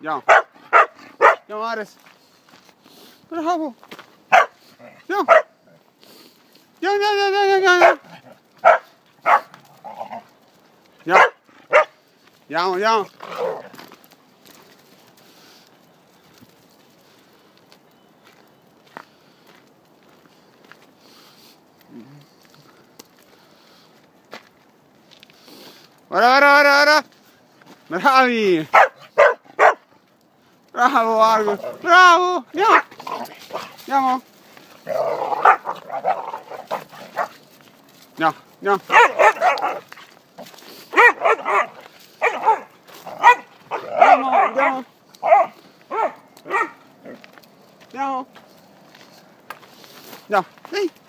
Ja. Ja, Ares. Bravo. Ja. Ja, ja, ja, ja, ja, ja. Ja. Ja, ja. ورا ورا ورا ورا مرحبا Bravo Argus! Bravo! Andiamo! Andiamo! No, no. Andiamo, andiamo. Andiamo. No. Ehi.